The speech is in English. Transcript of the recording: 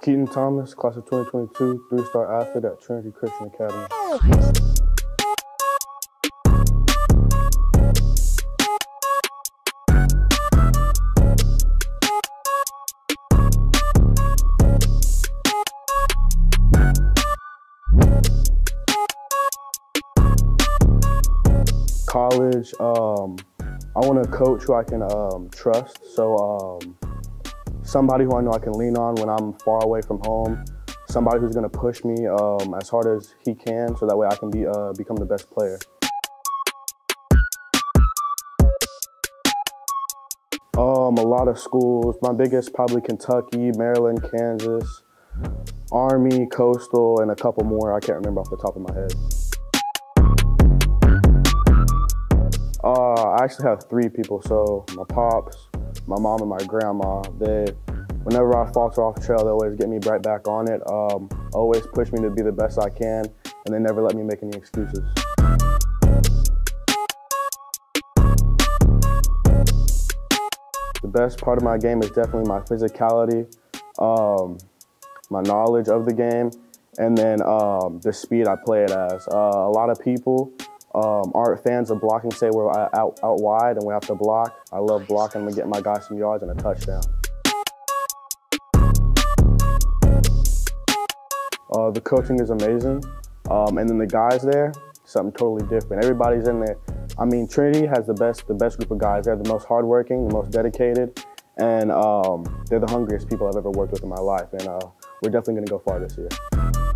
Keaton Thomas, class of 2022, three-star athlete at Trinity Christian Academy. College, um, I want a coach who I can um, trust. So um, somebody who I know I can lean on when I'm far away from home. Somebody who's to push me um, as hard as he can, so that way I can be uh, become the best player. Um, a lot of schools. My biggest probably Kentucky, Maryland, Kansas, Army, Coastal, and a couple more. I can't remember off the top of my head. Uh, I actually have three people. So my pops, my mom, and my grandma. They, whenever I falter off trail, they always get me right back on it. Um, always push me to be the best I can, and they never let me make any excuses. The best part of my game is definitely my physicality, um, my knowledge of the game, and then um, the speed I play it as. Uh, a lot of people um, aren't fans of blocking, say we're out, out wide and we have to block. I love blocking and getting my guys some yards and a touchdown. Uh, the coaching is amazing. Um, and then the guys there, something totally different. Everybody's in there. I mean, Trinity has the best, the best group of guys. They're the most hardworking, the most dedicated, and um, they're the hungriest people I've ever worked with in my life. And uh, we're definitely going to go far this year.